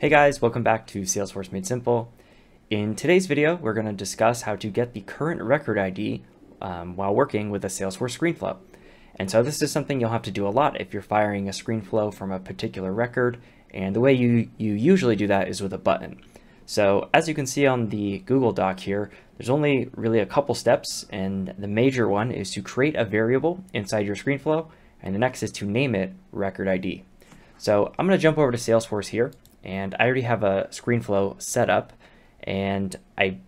Hey guys, welcome back to Salesforce Made Simple. In today's video, we're going to discuss how to get the current record ID um, while working with a Salesforce ScreenFlow. And so this is something you'll have to do a lot if you're firing a ScreenFlow from a particular record. And the way you, you usually do that is with a button. So as you can see on the Google Doc here, there's only really a couple steps. And the major one is to create a variable inside your ScreenFlow. And the next is to name it record ID. So I'm going to jump over to Salesforce here and I already have a ScreenFlow set up and I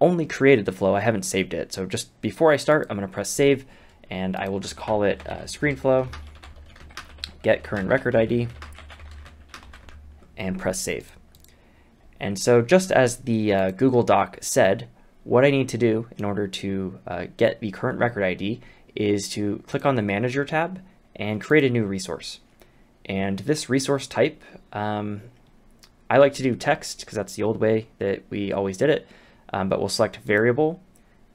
only created the flow, I haven't saved it. So just before I start, I'm gonna press save and I will just call it uh, ScreenFlow, get current record ID, and press save. And so just as the uh, Google Doc said, what I need to do in order to uh, get the current record ID is to click on the Manager tab and create a new resource. And this resource type, um, I like to do text because that's the old way that we always did it, um, but we'll select variable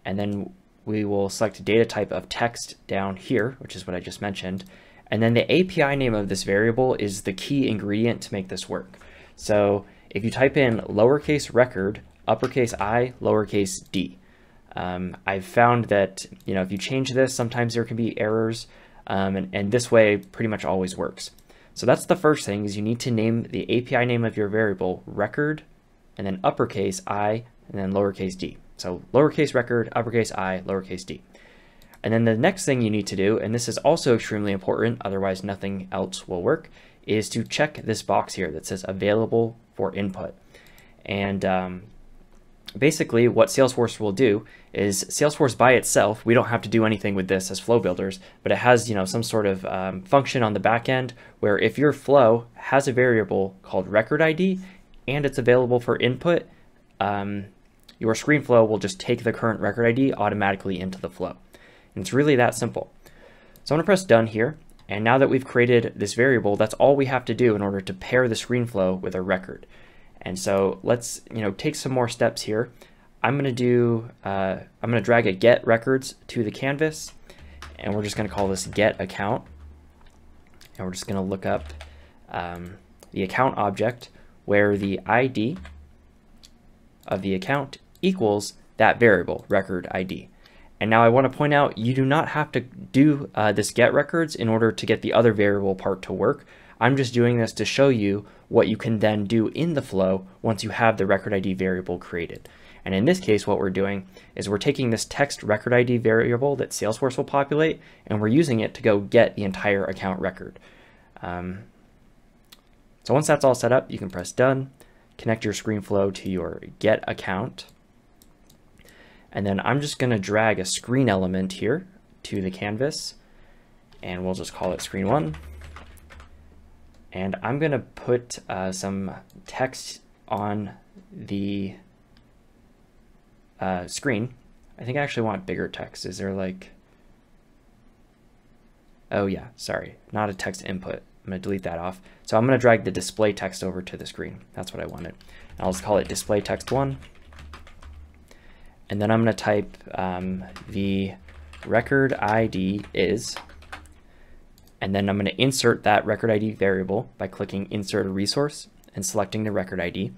and then we will select data type of text down here, which is what I just mentioned. And then the API name of this variable is the key ingredient to make this work. So if you type in lowercase record, uppercase I, lowercase d, um, I've found that you know if you change this, sometimes there can be errors, um, and, and this way pretty much always works. So that's the first thing is you need to name the API name of your variable record and then uppercase I and then lowercase d. So lowercase record, uppercase I, lowercase d. And then the next thing you need to do, and this is also extremely important, otherwise nothing else will work, is to check this box here that says available for input. And um, basically what Salesforce will do is Salesforce by itself, we don't have to do anything with this as flow builders, but it has you know some sort of um, function on the back end where if your flow has a variable called record ID and it's available for input, um, your ScreenFlow will just take the current record ID automatically into the flow. And it's really that simple. So I'm gonna press done here. And now that we've created this variable, that's all we have to do in order to pair the ScreenFlow with a record. And so let's, you know, take some more steps here. I'm going to do, uh, I'm to drag a get records to the canvas and we're just going to call this get account. And we're just going to look up um, the account object where the ID of the account equals that variable record ID. And now I want to point out you do not have to do uh, this get records in order to get the other variable part to work. I'm just doing this to show you what you can then do in the flow once you have the record ID variable created. And in this case, what we're doing is we're taking this text record ID variable that Salesforce will populate, and we're using it to go get the entire account record. Um, so once that's all set up, you can press done, connect your ScreenFlow to your get account. And then I'm just gonna drag a screen element here to the canvas, and we'll just call it screen one. And I'm gonna put uh, some text on the uh, screen. I think I actually want bigger text. Is there like, oh yeah, sorry, not a text input. I'm gonna delete that off. So I'm gonna drag the display text over to the screen. That's what I wanted. I'll just call it display text one. And then I'm gonna type um, the record ID is and then I'm going to insert that record ID variable by clicking insert a resource and selecting the record ID.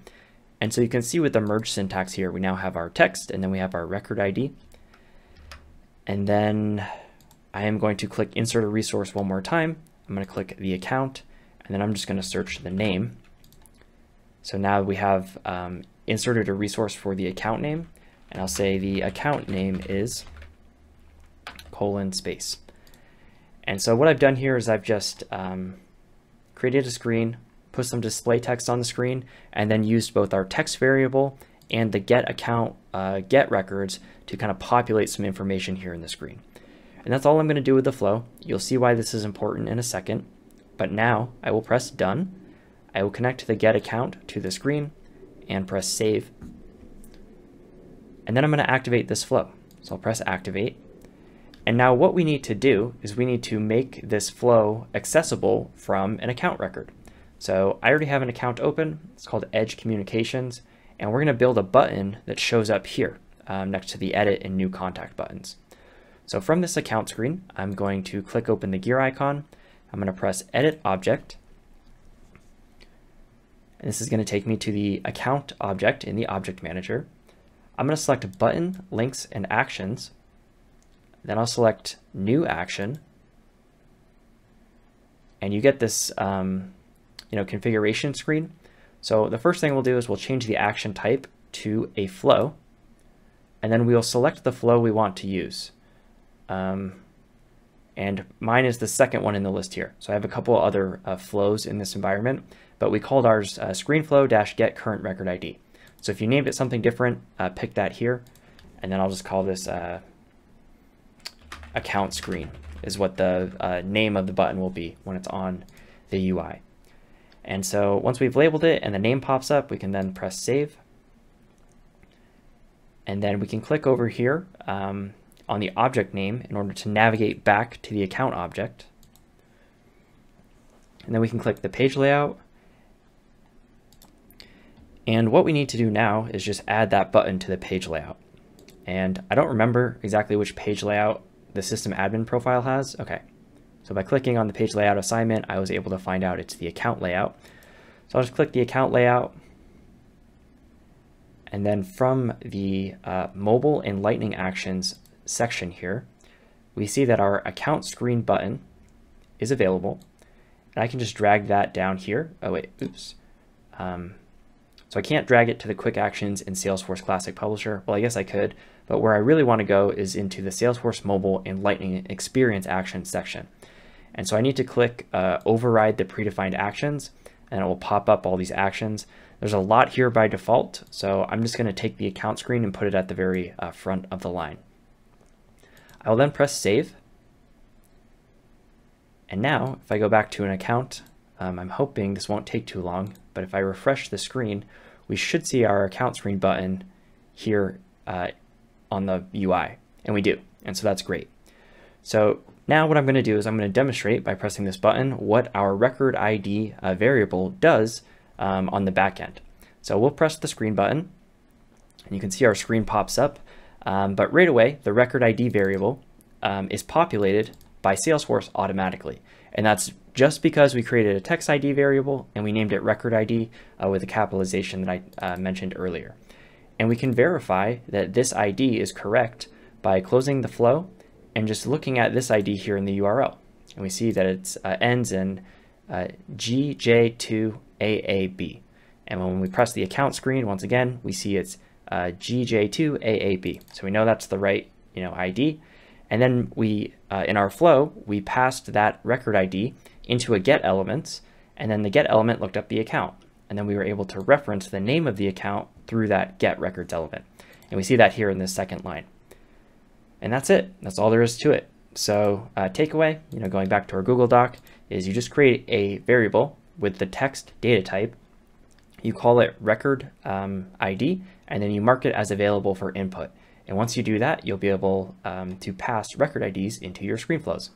And so you can see with the merge syntax here, we now have our text and then we have our record ID. And then I am going to click insert a resource one more time. I'm going to click the account and then I'm just going to search the name. So now we have um, inserted a resource for the account name and I'll say the account name is colon space. And so what I've done here is I've just um, created a screen, put some display text on the screen, and then used both our text variable and the get account uh, get records to kind of populate some information here in the screen. And that's all I'm going to do with the flow. You'll see why this is important in a second. But now I will press done. I will connect the get account to the screen and press save. And then I'm going to activate this flow. So I'll press activate and now what we need to do is we need to make this flow accessible from an account record. So I already have an account open. It's called Edge Communications. And we're going to build a button that shows up here um, next to the edit and new contact buttons. So from this account screen, I'm going to click open the gear icon. I'm going to press edit object. And this is going to take me to the account object in the object manager. I'm going to select button, links, and actions. Then I'll select new action. And you get this um, you know, configuration screen. So the first thing we'll do is we'll change the action type to a flow. And then we'll select the flow we want to use. Um, and mine is the second one in the list here. So I have a couple other uh, flows in this environment, but we called ours uh, screenflow-get current record ID. So if you named it something different, uh, pick that here, and then I'll just call this uh, account screen is what the uh, name of the button will be when it's on the UI. And so once we've labeled it and the name pops up, we can then press save. And then we can click over here um, on the object name in order to navigate back to the account object. And then we can click the page layout. And what we need to do now is just add that button to the page layout. And I don't remember exactly which page layout the system admin profile has. Okay, so by clicking on the page layout assignment, I was able to find out it's the account layout. So I'll just click the account layout and then from the uh, mobile and lightning actions section here, we see that our account screen button is available. And I can just drag that down here. Oh wait, oops. Um, so I can't drag it to the quick actions in Salesforce Classic Publisher. Well, I guess I could, but where I really want to go is into the Salesforce Mobile and Lightning Experience Actions section. And so I need to click uh, override the predefined actions and it will pop up all these actions. There's a lot here by default, so I'm just going to take the account screen and put it at the very uh, front of the line. I will then press save. And now, if I go back to an account, um, I'm hoping this won't take too long, but if I refresh the screen, we should see our account screen button here uh, on the UI, and we do, and so that's great. So now what I'm going to do is I'm going to demonstrate by pressing this button what our record ID uh, variable does um, on the back end. So we'll press the screen button and you can see our screen pops up. Um, but right away, the record ID variable um, is populated by Salesforce automatically. And that's just because we created a text ID variable and we named it record ID uh, with the capitalization that I uh, mentioned earlier. And we can verify that this ID is correct by closing the flow and just looking at this ID here in the URL. And we see that it uh, ends in uh, GJ2AAB. And when we press the account screen, once again, we see it's uh, GJ2AAB. So we know that's the right you know, ID. And then we, uh, in our flow, we passed that record ID into a get element, and then the get element looked up the account. And then we were able to reference the name of the account through that get records element. And we see that here in this second line. And that's it. That's all there is to it. So uh, takeaway, you know, going back to our Google Doc, is you just create a variable with the text data type. You call it record um, ID, and then you mark it as available for input. And once you do that, you'll be able um, to pass record IDs into your screen flows.